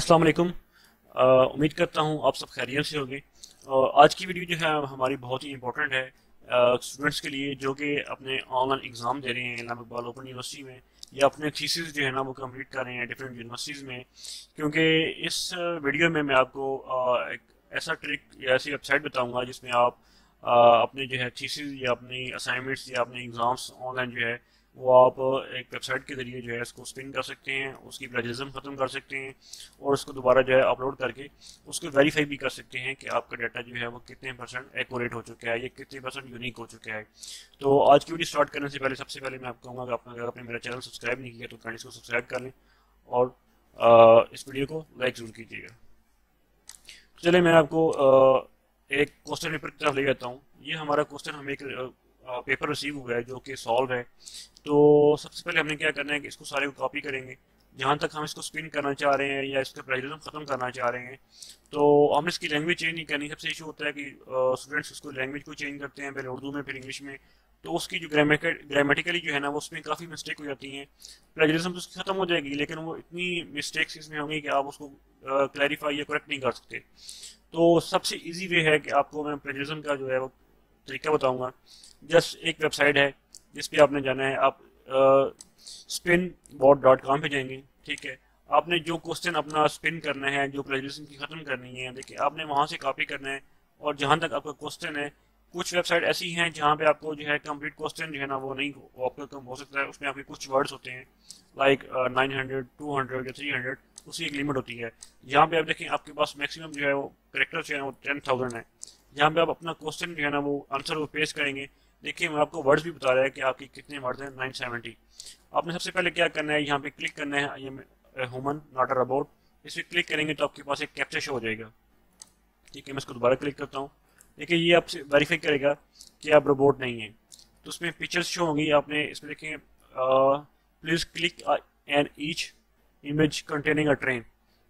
السلام علیکم۔ امید کرتا ہوں آپ سب خیریت سے ہوگی آج کی ویڈیو جو ہے ہماری بہت ہی امپورٹنٹ ہے۔ اسٹوڈنٹس کے لیے جو کہ اپنے آن لائن اگزام دے رہے ہیں علامہ اقبال اوپن یونیورسٹی میں، یا اپنے تھیسز جو ہے نا وہ کمپلیٹ کر رہے ہیں ڈفرینٹ یونیورسٹیز میں۔ کیونکہ اس ویڈیو میں میں آپ کو ایک ایسا ٹرک یا ایسی ویب سائٹ بتاؤں گا جس میں آپ اپنے جو ہے تھیسز یا اپنی اسائنمنٹس یا اپنے ایگزامس آن لائن جو ہے وہ آپ ایک ویب سائٹ کے ذریعے جو ہے اس کو اسپن کر سکتے ہیں، اس کی پلیجزم ختم کر سکتے ہیں اور اس کو دوبارہ جو ہے اپلوڈ کر کے اس کو ویریفائی بھی کر سکتے ہیں کہ آپ کا ڈیٹا جو ہے وہ کتنے پرسنٹ ایکوریٹ ہو چکا ہے یا کتنے پرسنٹ یونیک ہو چکا ہے۔ تو آج کی ویڈیو اسٹارٹ کرنے سے پہلے، سب سے پہلے میں آپ کہوں گا کہ آپ اگر آپ نے میرا چینل سبسکرائب نہیں کیا تو فرینڈس کو سبسکرائب کر لیں اور اس ویڈیو کو لائک ضرور کیجیے گا۔ چلے میں آپ کو ایک کوشچن پیپر کی طرف لے جاتا ہوں۔ یہ ہمارا کوشچن ہمیں ایک پیپر ریسیو ہوا ہے جو کہ سالو ہے تو سب سے پہلے ہم نے کیا کرنا ہے کہ اس کو سارے کو کاپی کریں گے۔ جہاں تک ہم اس کو اسپن کرنا چاہ رہے ہیں یا اس کا پرائزم ختم کرنا چاہ رہے ہیں۔ تو ہم اس کی لینگویج چینج نہیں کرنی۔ سب سے ایشو ہوتا ہے کہ اسٹوڈنٹس اس کو لینگویج کو چینج کرتے ہیں، پہلے اردو میں، پھر انگلش میں۔ تو اس کی جو گرامیٹیکلی جو ہے نا، وہ اس میں کافی مسٹیک ہو جاتی ہیں۔ پلیجرزم تو اس کی ختم ہو جائے گی، لیکن وہ اتنی مسٹیکس اس میں ہوں گی کہ آپ اس کو کلیریفائی یا کریکٹ نہیں کر سکتے۔ تو سب سے ایزی وے ہے کہ آپ کو میں پلیجرزم کا جو ہے وہ طریقہ بتاؤں گا۔ جسٹ ایک ویب سائٹ ہے، جس پہ آپ نے جانا ہے۔ آپ اسپن بورڈ ڈاٹ کام پہ جائیں گے، ٹھیک ہے۔ آپ نے جو کوشچن اپنا اسپن کرنا ہے، جو پلیجریزم کی ختم کرنی ہے دیکھیے آپ نے وہاں سے کاپی کرنا ہے۔ اور جہاں تک آپ کا کوشچن ہے، کچھ ویب سائٹ ایسی ہیں جہاں پہ آپ کو جو ہے کمپلیٹ کوشچن جو ہے نا وہ نہیں وہ آپ کا کم ہو سکتا ہے۔ اس میں آپ کے کچھ ورڈس ہوتے ہیں like nine hundred two hundred یا تھری ہنڈریڈ اس کی ایک لمٹ ہوتی ہے۔ جہاں پہ آپ دیکھیں، آپ کے پاس میکسیمم جو ہے وہ کریکٹر جو ہے وہ ٹین تھاؤزینڈ ہے جہاں پہ آپ اپنا کوشچن جو ہے نا وہ آنسر وہ پیش کریں گے۔ دیکھیے میں آپ کو ورڈز بھی بتا رہا ہے کہ آپ کی کتنے ورڈز ہیں نائن سیونٹی آپ نے سب سے پہلے کیا کرنا ہے؟ یہاں پہ کلک کرنا ہے یہ ہومن ناٹ اباؤٹ اس پہ کلک کریں گے تو آپ کے پاس ایک کیپچر شو ہو جائے گا۔ ٹھیک ہے، میں اس کو دوبارہ کلک کرتا ہوں۔ دیکھیے یہ آپ سے ویریفائی کرے گا کہ آپ روبوٹ نہیں ہیں۔ تو اس میں پکچرس شو ہوں گی۔ آپ نے اس میں دیکھیں please click on each image containing a train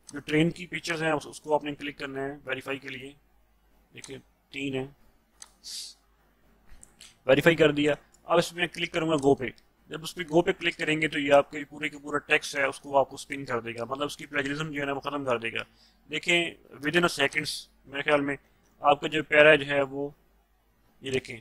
جو ٹرین کی پکچرز ہیں اس کو آپ نے کلک کرنا ہے ویریفائی کے لیے دیکھیں تین ہے ویریفائی کر دیا اب اس میں کلک کروں گا گو پہ جب اس پہ گو پہ کلک کریں گے تو یہ آپ کے پورے کے پورا ٹیکس ہے اس کو آپ کو اسپن کر دے گا مطلب اس کی پلیجرزم جو ہے نا وہ ختم کر دے گا دیکھیں ود ان اے سیکنڈس میرے خیال میں آپ کا جو پیرا جو ہے وہ یہ دیکھیں